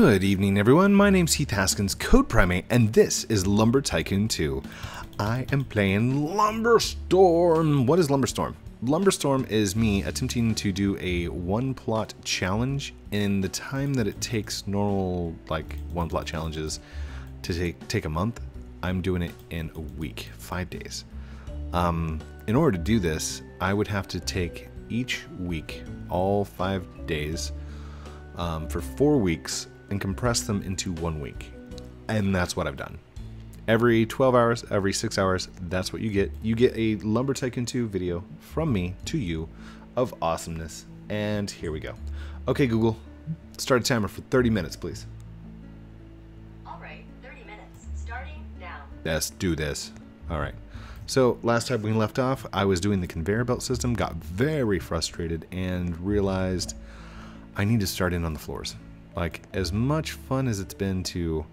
Good evening, everyone. My name's Heath Haskins, CodePrime8, and this is Lumber Tycoon 2. I am playing Lumberstorm. What is Lumberstorm? Lumberstorm is me attempting to do a one plot challenge in the time that it takes normal, like, one plot challenges to take, take a month. I'm doing it in a week, five days. Um, in order to do this, I would have to take each week, all five days, um, for four weeks and compress them into one week. And that's what I've done. Every 12 hours, every 6 hours, that's what you get. You get a Lumber Tycoon 2 video from me to you of awesomeness. And here we go. Okay, Google, start a timer for 30 minutes, please. All right, 30 minutes. Starting now. Let's do this. All right. So last time we left off, I was doing the conveyor belt system, got very frustrated, and realized I need to start in on the floors. Like, as much fun as it's been to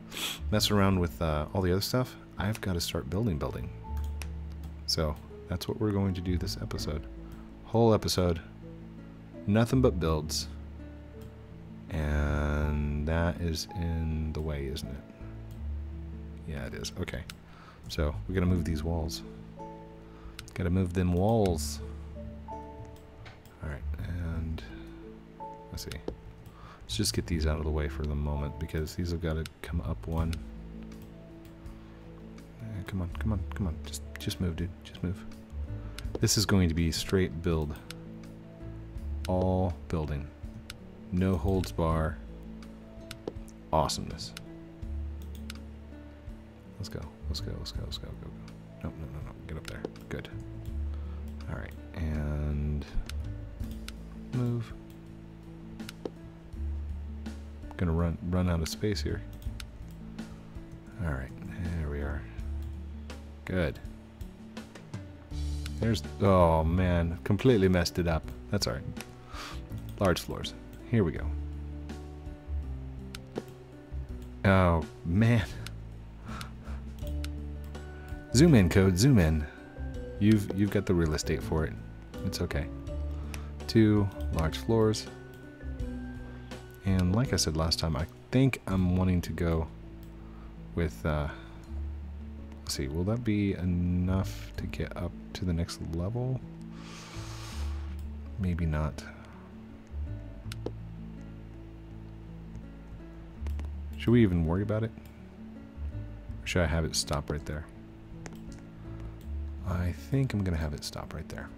mess around with uh, all the other stuff, I've got to start building building. So, that's what we're going to do this episode. Whole episode, nothing but builds. And that is in the way, isn't it? Yeah, it is. Okay. So, we got to move these walls. Got to move them walls. Alright, and let's see. Let's just get these out of the way for the moment because these have got to come up one. Uh, come on, come on, come on. Just, just move, dude. Just move. This is going to be straight build. All building. No holds bar. Awesomeness. Let's go. Let's go. Let's go. Let's go. Go. Go. No, no, no, no. Get up there. Good. All right. And move. Gonna run run out of space here. All right, there we are. Good. There's oh man, completely messed it up. That's all right. Large floors. Here we go. Oh man. Zoom in code, zoom in. You've you've got the real estate for it. It's okay. Two large floors. And like I said last time, I think I'm wanting to go with, uh, let's see, will that be enough to get up to the next level? Maybe not. Should we even worry about it? Or should I have it stop right there? I think I'm going to have it stop right there.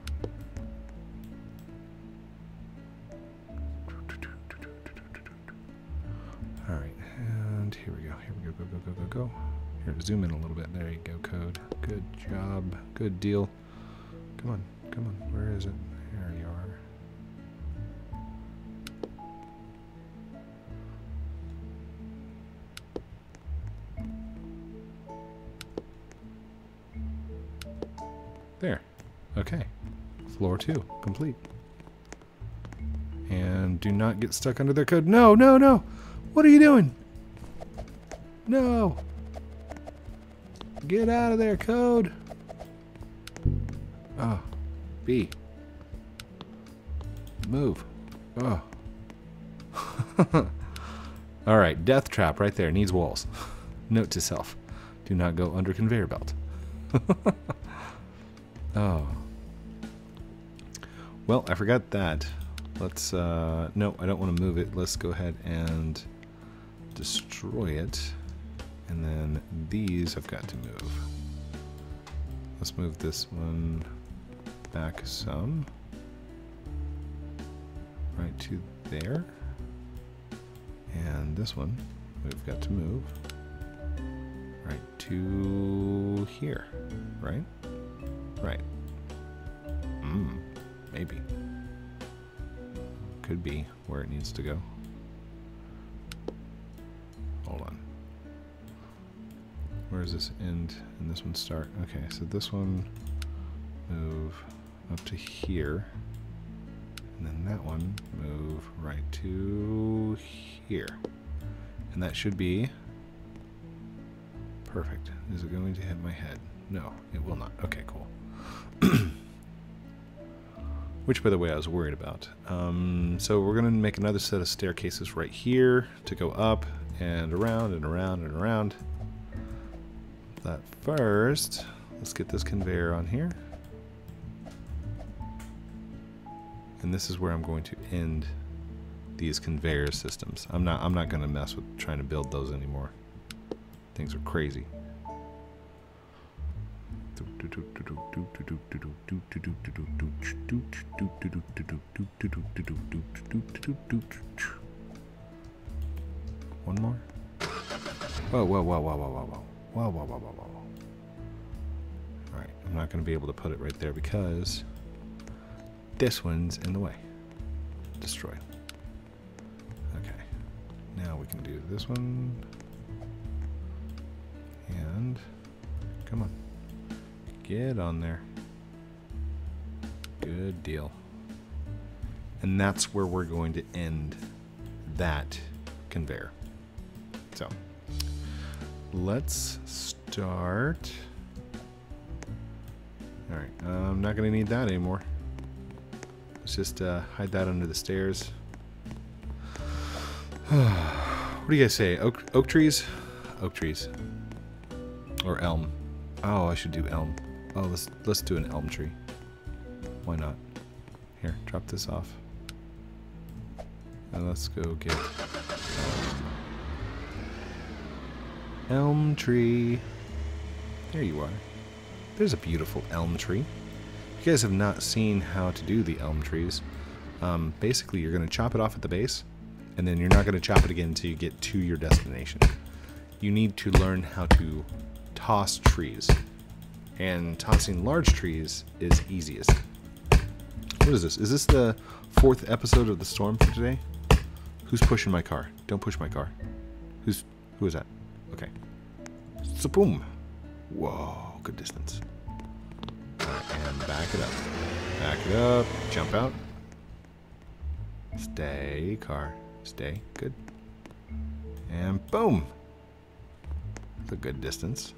Go. Here, we go. Go go go go go. Here, zoom in a little bit. There you go, code. Good job. Good deal. Come on, come on. Where is it? There you are. There. Okay. Floor two, complete. And do not get stuck under their code. No, no, no! What are you doing? No! Get out of there, code! Oh. B. Move. Oh. Alright, death trap right there. Needs walls. Note to self. Do not go under conveyor belt. oh. Well, I forgot that. Let's, uh, no, I don't want to move it. Let's go ahead and destroy it. And then these I've got to move. Let's move this one back some. Right to there. And this one we've got to move right to here, right? Right. Hmm, maybe. Could be where it needs to go. Where does this end and this one start? Okay, so this one move up to here. And then that one move right to here. And that should be perfect. Is it going to hit my head? No, it will not. Okay, cool. Which, by the way, I was worried about. Um, so we're going to make another set of staircases right here to go up. and around and around and around. But first, let's get this conveyor on here. And this is where I'm going to end these conveyor systems. I'm not I'm not going to mess with trying to build those anymore. Things are crazy. One more. Whoa, whoa, whoa, whoa, whoa, whoa, whoa. Whoa, whoa, whoa, whoa, whoa. Alright, I'm not going to be able to put it right there because this one's in the way. Destroy. Okay. Now we can do this one. And come on. Get on there. Good deal. And that's where we're going to end that conveyor. So, let's start. All right, I'm not to need that anymore. Let's just uh, hide that under the stairs. what do you guys say? Oak, oak trees? Oak trees. Or elm. Oh, I should do elm. Oh, let's let's do an elm tree. Why not? Here, drop this off. And let's go get elm tree. There you are. There's a beautiful elm tree. If you guys have not seen how to do the elm trees, um, basically you're going to chop it off at the base, and then you're not going to chop it again until you get to your destination. You need to learn how to toss trees, and tossing large trees is easiest. What is this? Is this the fourth episode of the storm for today? Who's pushing my car? Don't push my car. Who's who is that? Okay. So boom. Whoa, good distance. And back it up. Back it up. Jump out. Stay, car. Stay. Good. And boom. It's a good distance.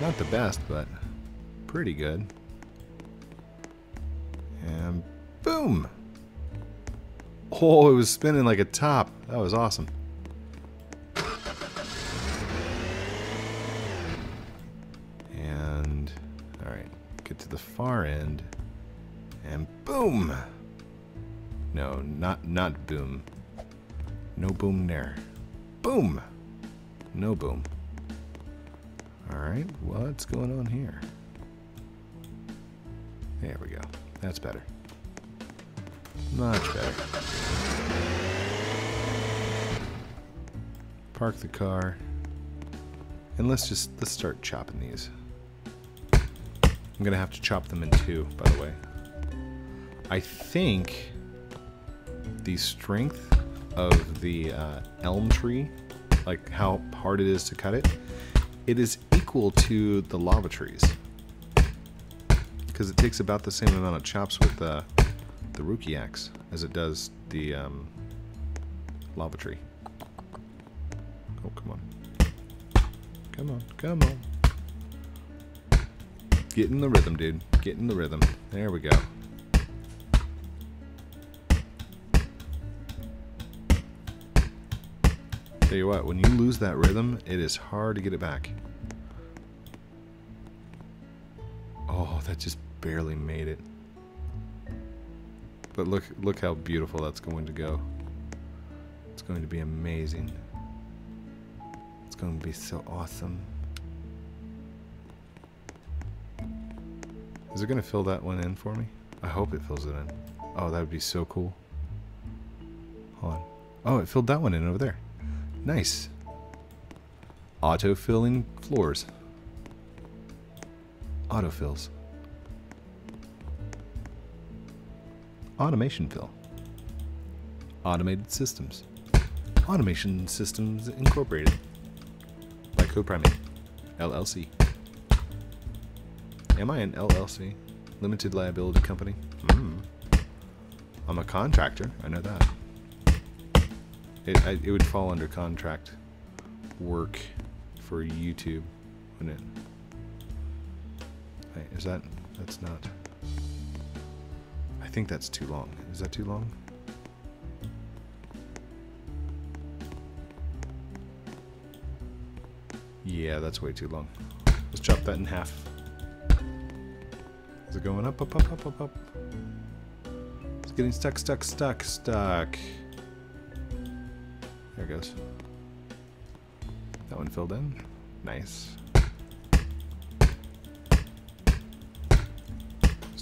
Not the best, but pretty good. And boom! Oh, it was spinning like a top. That was awesome. And, alright, get to the far end. And boom! No, not, not boom. No boom there. Boom! No boom. Alright, what's going on here? There we go. That's better. Much better. Park the car. And let's just let's start chopping these. I'm gonna have to chop them in two, by the way. I think the strength of the uh, elm tree, like how hard it is to cut it, it is equal to the lava trees. Because it takes about the same amount of chops with the, the Ruki axe as it does the um, lava tree. Oh, come on. Come on, come on. Get in the rhythm, dude. Get in the rhythm. There we go. Tell you what, when you lose that rhythm, it is hard to get it back. Oh, that just barely made it. But look, look how beautiful that's going to go. It's going to be amazing. It's going to be so awesome. Is it going to fill that one in for me? I hope it fills it in. Oh, that would be so cool. Hold on. Oh, it filled that one in over there. Nice. Auto-filling floors. Autofills. Automation fill. Automated systems. Automation Systems Incorporated. By CodePrime8. LLC. Am I an LLC? Limited liability company? Hmm. I'm a contractor. I know that. It, I, it would fall under contract work for YouTube, wouldn't it? Is that... That's not think that's too long. Is that too long? Yeah, that's way too long. Let's chop that in half. Is it going up, up, up, up, up, up? It's getting stuck, stuck, stuck, stuck. There it goes. That one filled in. Nice.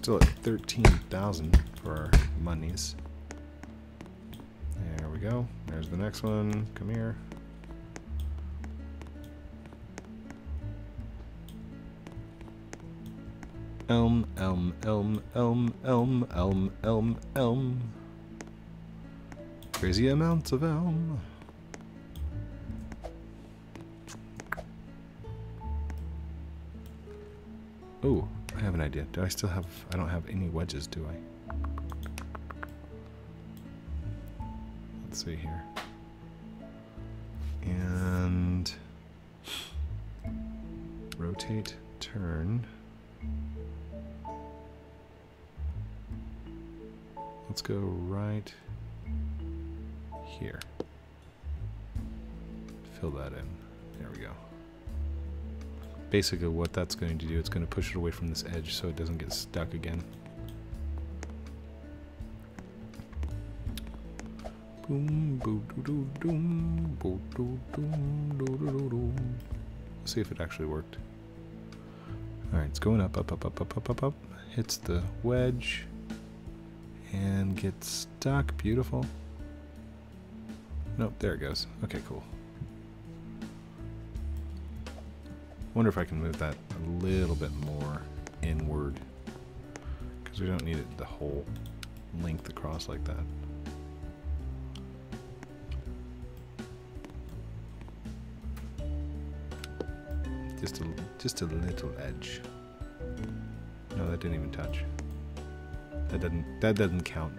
Still at 13,000 for our monies. There we go. There's the next one. Come here. Elm, elm, elm, elm, elm, elm, elm, elm. Crazy amounts of elm. Idea. Do I still have... I don't have any wedges, do I? Let's see here. And... Rotate, turn. Let's go right here. Fill that in. There we go. Basically what that's going to do, it's going to push it away from this edge so it doesn't get stuck again. Let's see if it actually worked. Alright, it's going up, up, up, up, up, up, up, up. Hits the wedge and gets stuck. Beautiful. Nope, there it goes. Okay, cool. Wonder if I can move that a little bit more inward. Because we don't need it the whole length across like that. Just a, just a little edge. No, that didn't even touch. That doesn't that doesn't count.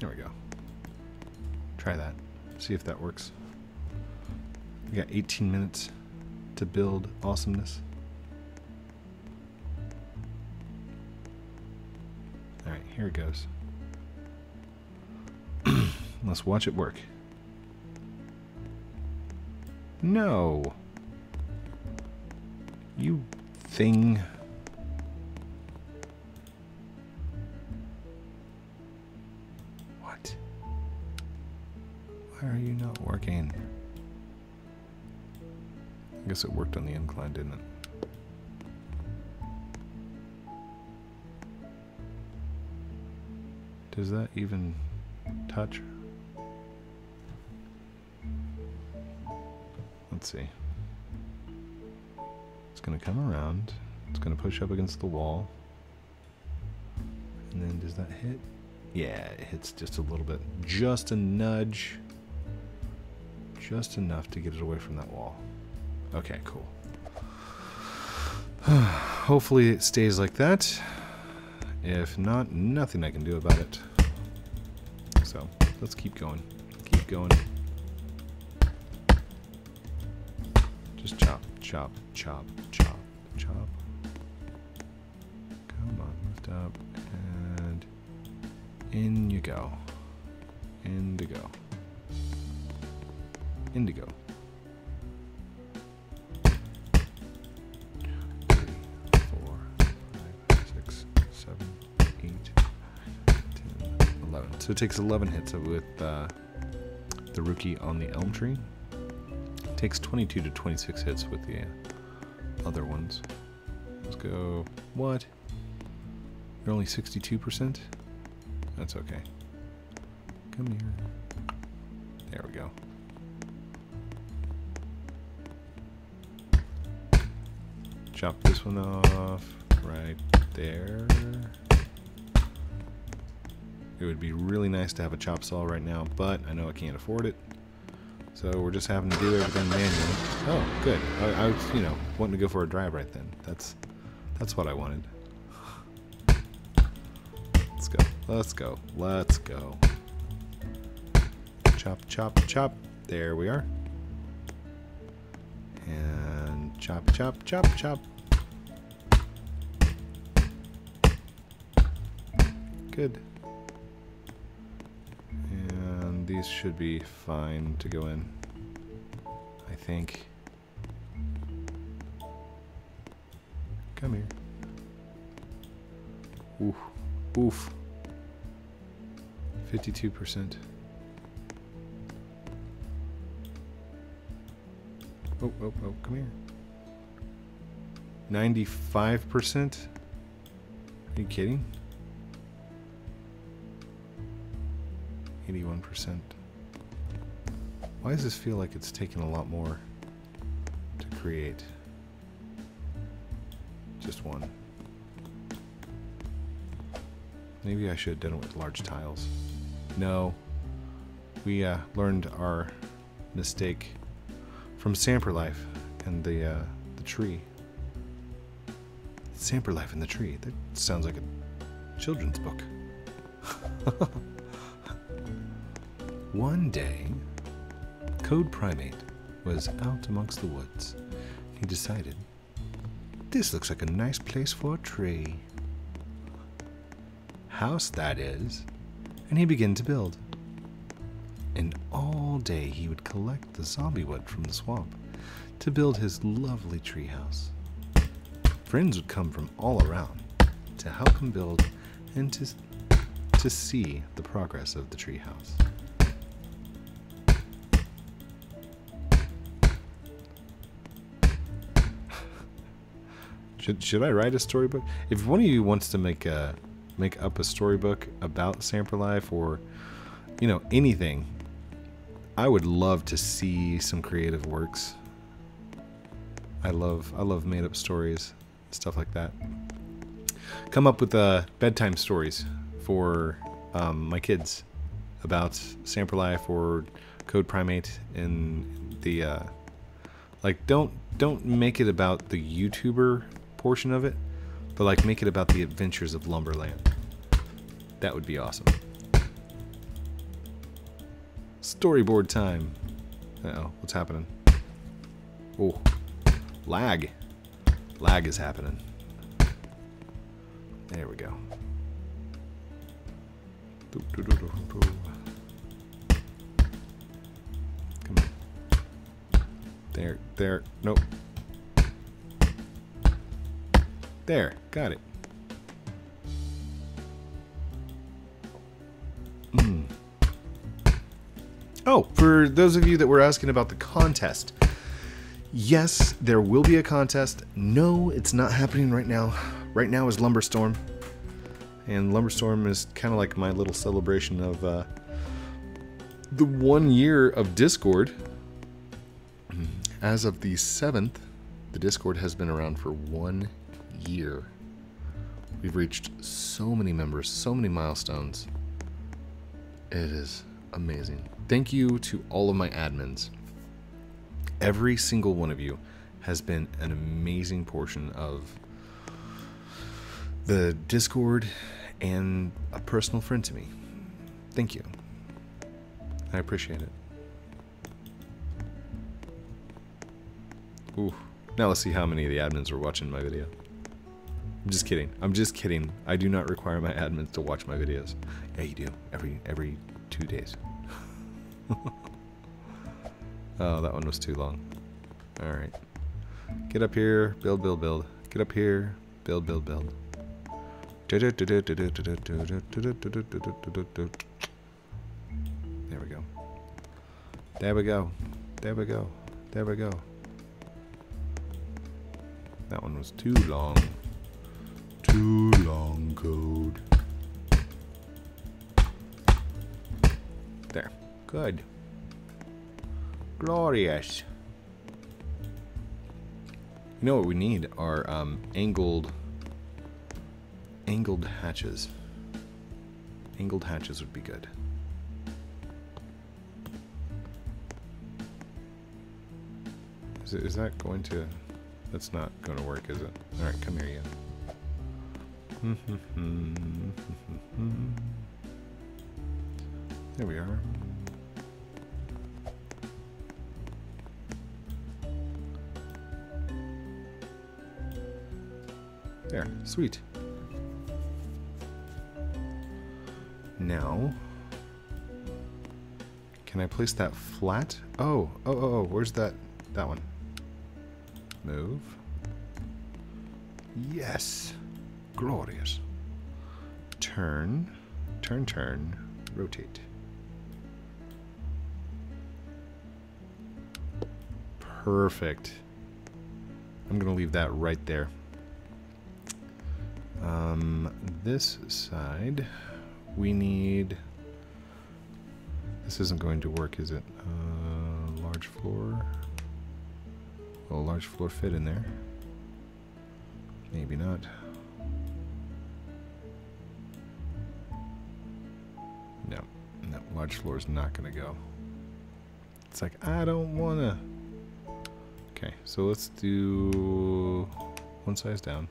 There we go. Try that. See if that works. We got 18 minutes to build awesomeness. Alright, here it goes. Let's watch it work. No. You thing. What? Why are you not working? I guess it worked on the incline, didn't it? Does that even touch? Let's see. It's going to come around. It's going to push up against the wall. And then does that hit? Yeah, it hits just a little bit. Just a nudge. Just enough to get it away from that wall. Okay, cool. Hopefully it stays like that. If not, nothing I can do about it. So, let's keep going. Keep going. Just chop, chop, chop, chop, chop. Come on, lift up, and in you go. Indigo. Indigo. So it takes 11 hits with uh, the Ruki on the elm tree. It Takes 22 to 26 hits with the other ones. Let's go. What? You're only 62%? That's okay. Come here. There we go. Chop this one off right there. It would be really nice to have a chop saw right now, but I know I can't afford it. So we're just having to do everything manually. Oh, good. I, I was, you know, wanting to go for a drive right then. That's that's what I wanted. Let's go. Let's go. Let's go. Chop, chop, chop. There we are. And chop, chop, chop, chop. Good. These should be fine to go in. I think. Come here. Oof. Oof. 52%. Oh, oh, oh, come here. 95%? Are you kidding? 81%. Why does this feel like it's taken a lot more to create? Just one. Maybe I should have done it with large tiles. No. We uh, learned our mistake from Samper Life and the uh, the tree. Samper Life and the Tree. That sounds like a children's book. One day, CodePrime8 was out amongst the woods. He decided, this looks like a nice place for a tree. House, that is. And he began to build. And all day he would collect the zombie wood from the swamp to build his lovely treehouse. Friends would come from all around to help him build and to, to see the progress of the treehouse. Should, should I write a storybook? If one of you wants to make a make up a storybook about Samper Life or you know anything, I would love to see some creative works. I love I love made up stories, stuff like that. Come up with uh, bedtime stories for um, my kids about Samper Life or CodePrime8 and the uh, like. Don't don't make it about the YouTuber portion of it, but like make it about the adventures of Lumberland. That would be awesome. Storyboard time. Uh oh, what's happening? Oh, lag. Lag is happening. There we go. Come on. There, there, nope. There, got it. Mm. Oh, for those of you that were asking about the contest, yes, there will be a contest. No, it's not happening right now. Right now is Lumberstorm. And Lumberstorm is kind of like my little celebration of uh, the one year of Discord. As of the 7th, the Discord has been around for one year. We've reached so many members, so many milestones. It is amazing. Thank you to all of my admins. Every single one of you has been an amazing portion of the Discord and a personal friend to me. Thank you. I appreciate it. Ooh. Now let's see how many of the admins are watching my video. I'm just kidding. I'm just kidding. I do not require my admins to watch my videos. Yeah, you do. Every every two days. oh, that one was too long. Alright. Get up here, build, build, build. Get up here, build, build, build. There we go. There we go. There we go. There we go. That one was too long. Too long code. There. Good. Glorious. You know what we need are um, angled angled hatches. Angled hatches would be good. Is, it, is that going to... That's not going to work, is it? Alright, come here, you. There we are. There, sweet. Now, Can I place that flat? Oh, oh, oh, oh, where's that, that one? Move. Yes. Glorious. Turn, turn, turn, rotate. Perfect. I'm going to leave that right there. Um, this side, we need... This isn't going to work, is it? Uh, large floor. Will a large floor fit in there? Maybe not. Large floor is not going to go. It's like, I don't want to... Okay, so let's do one size down.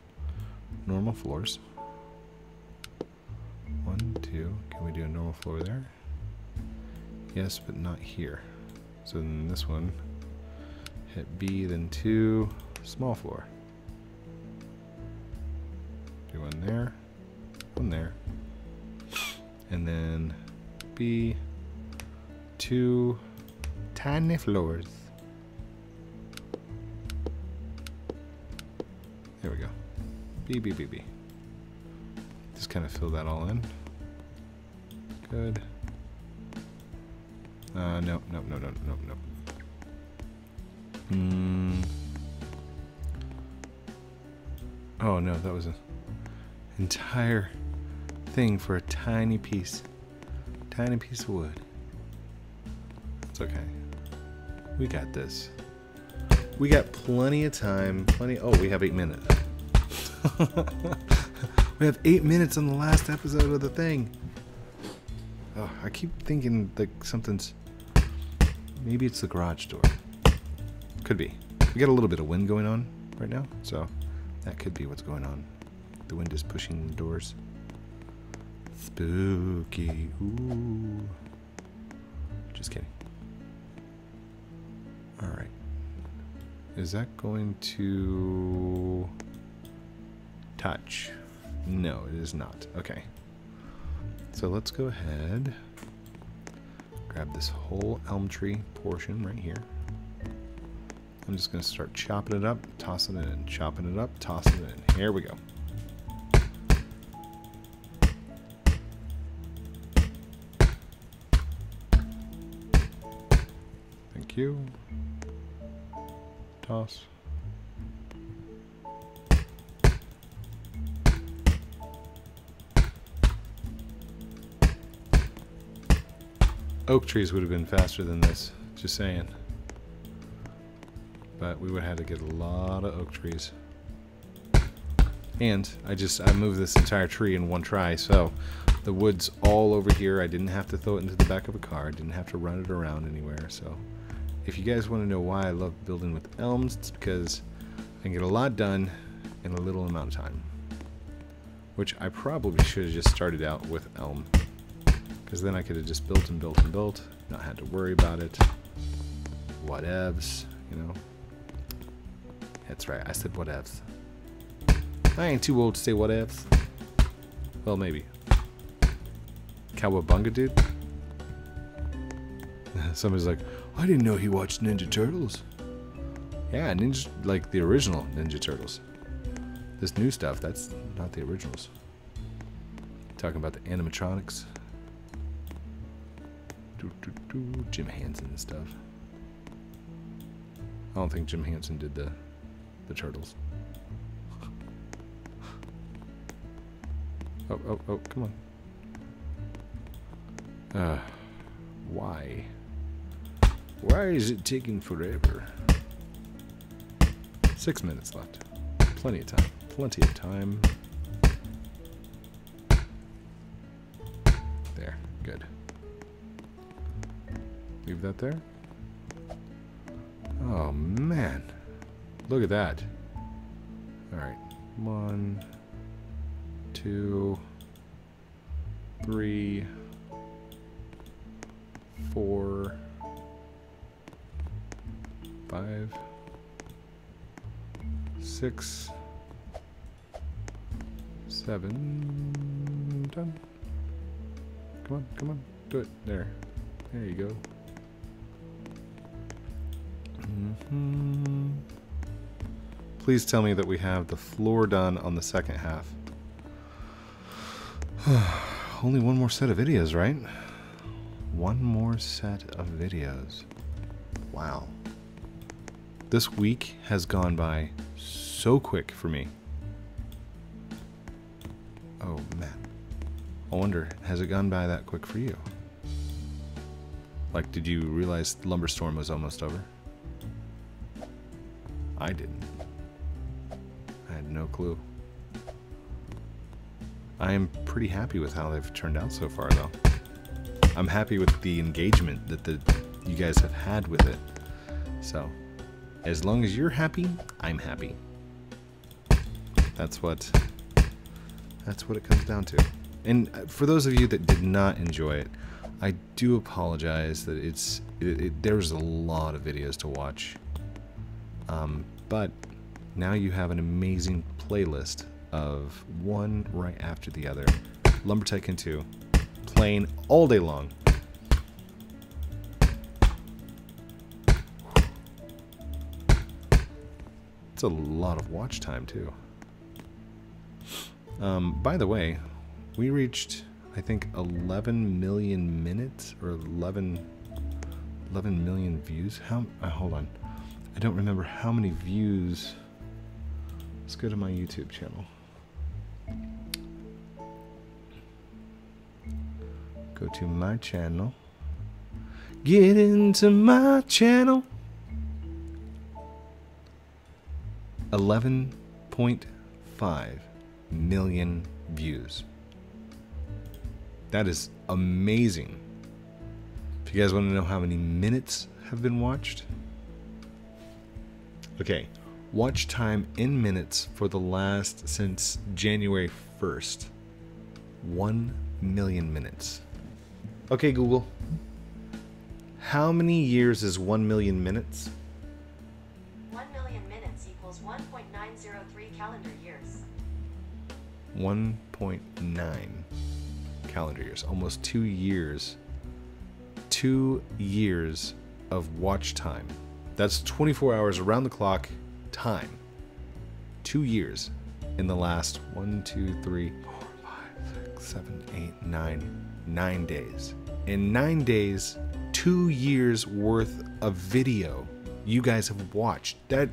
Normal floors. One, two. Can we do a normal floor there? Yes, but not here. So then this one, hit B, then two, small floor. Do one there, one there. And then B, two tiny floors. There we go. B, B, B, B. Just kind of fill that all in. Good. Uh, no, no, no, no, no, no. Hmm. Oh no, that was an entire thing for a tiny piece. Tiny piece of wood. It's okay. We got this. We got plenty of time. Plenty. Oh, we have eight minutes. we have eight minutes on the last episode of the thing. Oh, I keep thinking like something's. Maybe it's the garage door. Could be. We got a little bit of wind going on right now, so that could be what's going on. The wind is pushing the doors. Spooky. Ooh. Just kidding. Alright. Is that going to touch? No, it is not. Okay. So let's go ahead. Grab this whole elm tree portion right here. I'm just going to start chopping it up, tossing it in, chopping it up, tossing it in. Here we go. You. Toss. Oak trees would have been faster than this, just saying. But we would have had to get a lot of oak trees. And I just, I moved this entire tree in one try, so the wood's all over here. I didn't have to throw it into the back of a car. I didn't have to run it around anywhere, so if you guys want to know why I love building with elms, it's because I can get a lot done in a little amount of time. Which I probably should have just started out with elm. Because then I could have just built and built and built, not had to worry about it. Whatevs, you know. That's right, I said whatevs. I ain't too old to say whatevs. Well, maybe. Cowabunga dude? Somebody's like, I didn't know he watched Ninja Turtles. Yeah, Ninja, like the original Ninja Turtles. This new stuff, that's not the originals. Talking about the animatronics. Do, do, do, Jim Henson and stuff. I don't think Jim Henson did the the turtles. Oh, oh, oh, come on. Uh, why? Why is it taking forever? Six minutes left. Plenty of time. Plenty of time. There. Good. Leave that there. Oh, man. Look at that. Alright. One, two, three, four, five, six, seven. Done. Come on, come on. Do it. There. There you go. Mhm. Please tell me that we have the floor done on the second half. Only one more set of videos, right? One more set of videos. Wow. This week has gone by so quick for me. Oh man. I wonder, has it gone by that quick for you? Like, did you realize Lumberstorm was almost over? I didn't. I had no clue. I am pretty happy with how they've turned out so far, though. I'm happy with the engagement that the you guys have had with it. So, as long as you're happy, I'm happy. That's what that's what it comes down to. And uh, for those of you that did not enjoy it, I do apologize that it's it, it, there's a lot of videos to watch. Um, but now you have an amazing playlist of one right after the other. Lumber Tycoon 2, playing all day long. It's a lot of watch time too. Um, by the way, we reached I think 11 million minutes or 11 11 million views. How? Uh, hold on. I don't remember how many views. Let's go to my YouTube channel. Go to my channel. Get into my channel. 11.5 million views. That is amazing. If you guys want to know how many minutes have been watched, okay, watch time in minutes for the last since January 1st 1 million minutes. Okay, Google, how many years is 1 million minutes? Calendar years. 1.9 calendar years, almost two years. Two years of watch time. That's 24 hours around the clock time. Two years in the last one, two, three, four, five, six, seven, eight, nine, nine days. In nine days, two years worth of video you guys have watched. That.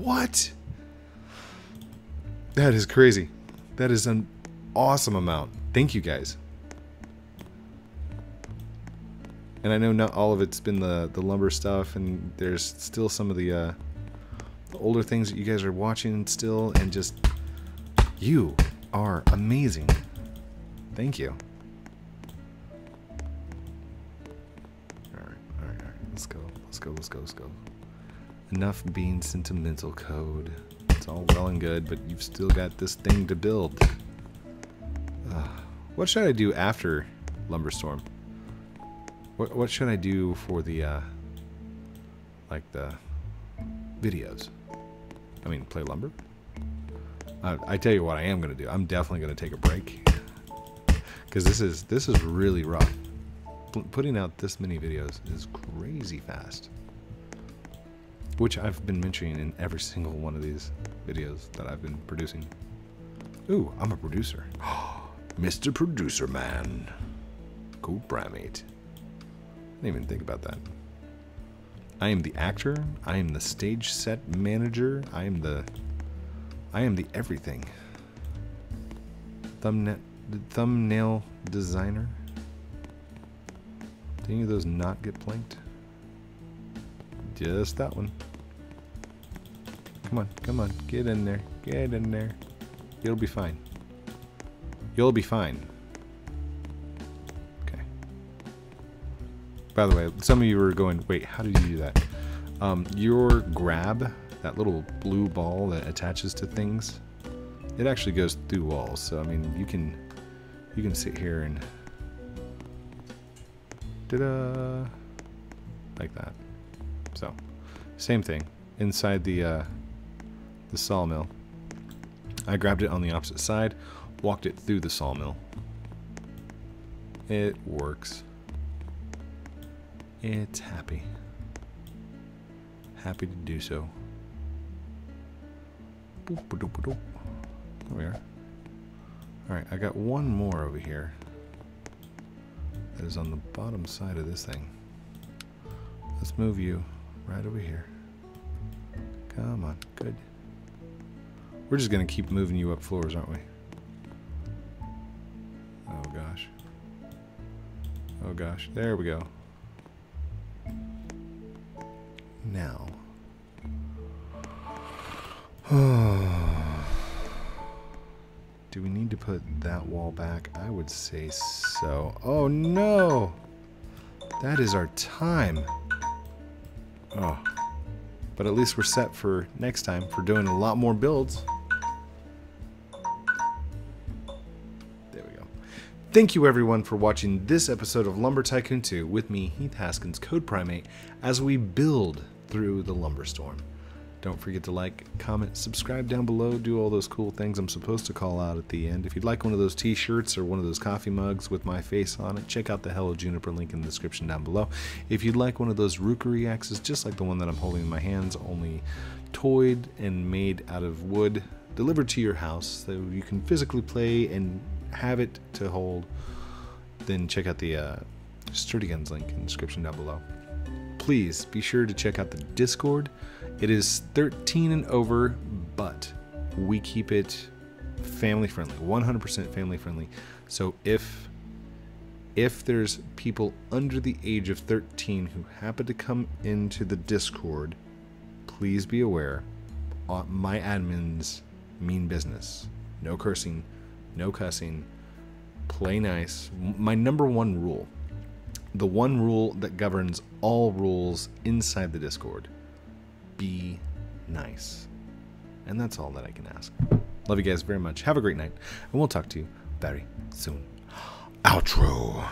What? That is crazy. That is an awesome amount. Thank you guys. And I know not all of it's been the the lumber stuff, and there's still some of the uh, the older things that you guys are watching still, and just you are amazing. Thank you. All right, all right, all right. Let's go. Let's go. Let's go. Let's go. Enough being sentimental code. It's all well and good, but you've still got this thing to build. Uh, what should I do after Lumberstorm? What what should I do for the uh, like the videos? I mean, play lumber. I, I tell you what, I am gonna do. I'm definitely gonna take a break because this is this is really rough. P- putting out this many videos is crazy fast which I've been mentioning in every single one of these videos that I've been producing. Ooh, I'm a producer. Mr. Producer Man. Cool primate. I didn't even think about that. I am the actor. I am the stage set manager. I am the. I am the everything. Thumbnail, thumbnail designer. Did any of those not get planked? Just that one. Come on, come on, get in there, get in there. You'll be fine. You'll be fine. Okay. By the way, some of you are going, wait, how did you do that? Um, your grab, that little blue ball that attaches to things, it actually goes through walls. So I mean, you can you can sit here and ta-da, like that. So, same thing inside the uh, the sawmill. I grabbed it on the opposite side, walked it through the sawmill. It works. It's happy. Happy to do so. There we are. Alright, I got one more over here. That is on the bottom side of this thing. Let's move you right over here. Come on, good. We're just gonna keep moving you up floors, aren't we? Oh gosh. Oh gosh, there we go. Now. Do we need to put that wall back? I would say so. Oh no! That is our time. Oh. But at least we're set for next time for doing a lot more builds. Thank you everyone for watching this episode of Lumber Tycoon 2 with me, Heath Haskins, CodePrime8, as we build through the Lumber Storm. Don't forget to like, comment, subscribe down below, do all those cool things I'm supposed to call out at the end. If you'd like one of those t-shirts or one of those coffee mugs with my face on it, check out the Hello Juniper link in the description down below. If you'd like one of those Rukiry axes, just like the one that I'm holding in my hands, only toyed and made out of wood, delivered to your house so you can physically play and have it to hold, then check out the uh, Sturdiguns link in the description down below please be sure to check out the Discord. It is 13 and over, but we keep it family friendly, 100% family friendly. So if if there's people under the age of 13 who happen to come into the Discord, please be aware uh, my admins mean business. No cursing, no cussing. Play nice. My number one rule the one rule that governs all rules inside the Discord be nice. And that's all that I can ask. Love you guys very much. Have a great night. And we'll talk to you very soon. Outro.